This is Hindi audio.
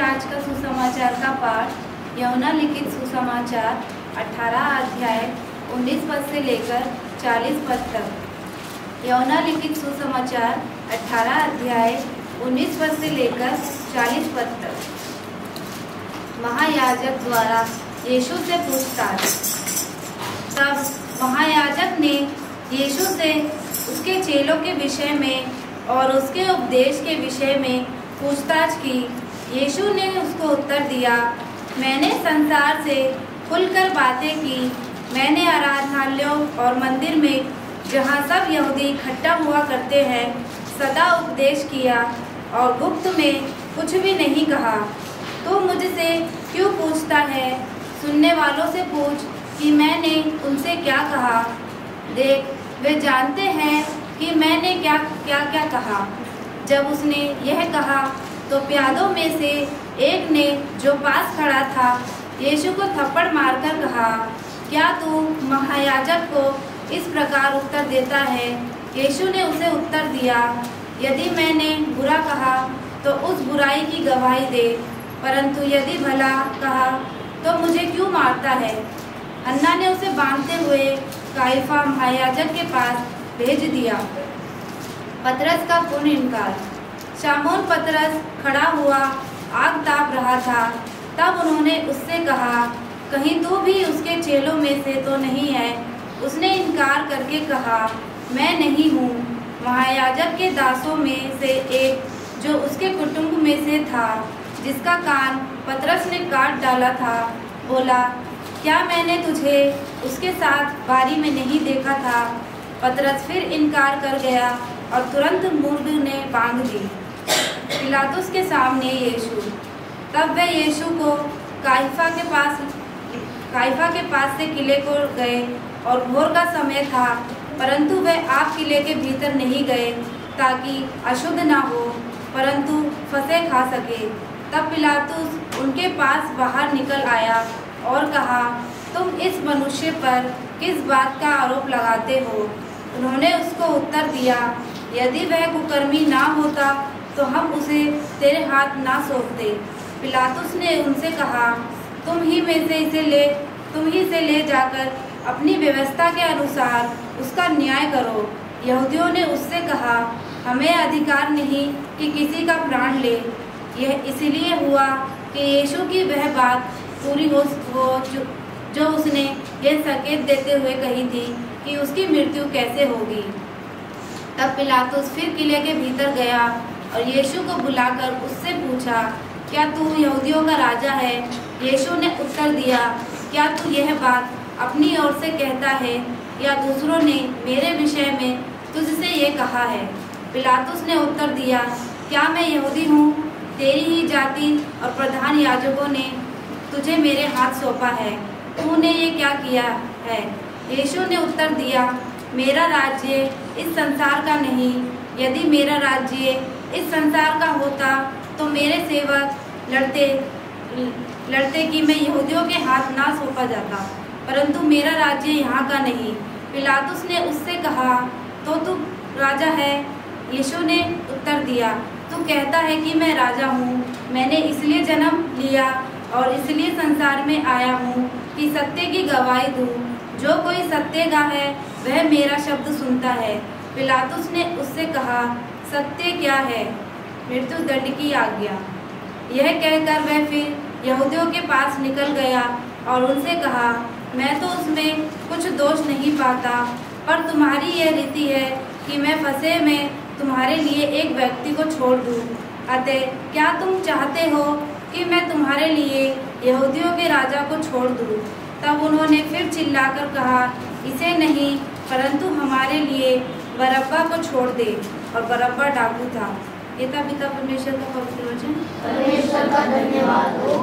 आज का सुसमाचार का पाठ यमुना लिखित सुसमाचार 18 अध्याय 19 पद से लेकर 40 पद तक। यमुना लिखित सुसमाचार 18 अध्याय 19 पद से लेकर 40 पद तक। महायाजक द्वारा यीशु से पूछताछ। तब महायाजक ने यीशु से उसके चेलों के विषय में और उसके उपदेश के विषय में पूछताछ की। यीशु ने उसको उत्तर दिया, मैंने संसार से खुलकर बातें की। मैंने आराधनालयों और मंदिर में जहाँ सब यहूदी इकट्ठा हुआ करते हैं, सदा उपदेश किया और गुप्त में कुछ भी नहीं कहा। तो मुझसे क्यों पूछता है? सुनने वालों से पूछ कि मैंने उनसे क्या कहा। देख, वे जानते हैं कि मैंने क्या क्या क्या कहा। जब उसने यह कहा तो प्यादों में से एक ने जो पास खड़ा था, यीशु को थप्पड़ मारकर कहा, क्या तू महायाजक को इस प्रकार उत्तर देता है? यीशु ने उसे उत्तर दिया, यदि मैंने बुरा कहा तो उस बुराई की गवाही दे, परंतु यदि भला कहा तो मुझे क्यों मारता है? अन्ना ने उसे बांधते हुए काइफा महायाजक के पास भेज दिया। पतरस का पूर्ण इनकार। शामोन पतरस खड़ा हुआ, आग ताप रहा था। तब उन्होंने उससे कहा, कहीं तू भी उसके चेलों में से तो नहीं है? उसने इनकार करके कहा, मैं नहीं हूँ। महायाजक के दासों में से एक, जो उसके कुटुंब में से था, जिसका कान पतरस ने काट डाला था, बोला, क्या मैंने तुझे उसके साथ बारी में नहीं देखा था? पतरस फिर इनकार कर गया और तुरंत मुर्ग ने बाँध दी। पिलातुस के सामने यीशु। तब वे यीशु को काइफा के पास काइफा के पास से किले को गए और भोर का समय था, परंतु वे आप किले के भीतर नहीं गए ताकि अशुद्ध ना हो, परंतु फंसे खा सके। तब पिलातुस उनके पास बाहर निकल आया और कहा, तुम इस मनुष्य पर किस बात का आरोप लगाते हो? उन्होंने उसको उत्तर दिया, यदि वह कुकर्मी ना होता तो हम उसे तेरे हाथ ना सौंपते। पिलातुस ने उनसे कहा तुम ही में से इसे ले तुम ही से ले जाकर अपनी व्यवस्था के अनुसार उसका न्याय करो। यहूदियों ने उससे कहा हमें अधिकार नहीं कि किसी का प्राण ले। यह इसलिए हुआ कि यीशु की वह बात पूरी हो, जो उसने यह संकेत देते हुए कही थी कि उसकी मृत्यु कैसे होगी। तब पिलातुस फिर किले के भीतर गया और यीशु को बुलाकर उससे पूछा, क्या तू यहूदियों का राजा है? यीशु ने उत्तर दिया, क्या तू यह बात अपनी ओर से कहता है या दूसरों ने मेरे विषय में तुझसे ये कहा है? पिलातुस ने उत्तर दिया, क्या मैं यहूदी हूँ? तेरी ही जाति और प्रधान याजकों ने तुझे मेरे हाथ सौंपा है। तूने ये क्या किया है? यीशु ने उत्तर दिया, मेरा राज्य इस संसार का नहीं, यदि मेरा राज्य इस संसार का होता तो मेरे सेवक लड़ते लड़ते कि मैं यहूदियों के हाथ ना सौंपा जाता, परंतु मेरा राज्य यहाँ का नहीं। पिलातुस ने उससे कहा तो तू राजा है? यीशु ने उत्तर दिया, तू कहता है कि मैं राजा हूँ। मैंने इसलिए जन्म लिया और इसलिए संसार में आया हूँ कि सत्य की गवाही दूँ। जो कोई सत्य का है, वह मेरा शब्द सुनता है। पिलातुस ने उससे कहा सत्य क्या है? मृत्यु दंड की आज्ञा। यह कहकर वह फिर यहूदियों के पास निकल गया और उनसे कहा, मैं तो उसमें कुछ दोष नहीं पाता, पर तुम्हारी यह रीति है कि मैं फंसे में तुम्हारे लिए एक व्यक्ति को छोड़ दूँ। अतः क्या तुम चाहते हो कि मैं तुम्हारे लिए यहूदियों के राजा को छोड़ दूँ? तब उन्होंने फिर चिल्लाकर कहा, इसे नहीं, परंतु हमारे लिए बरब्बा को छोड़ दे और बरब्बा डाकू था। ये था पिता परमेश्वर का पवित्र वचन। परमेश्वर का धन्यवाद। हो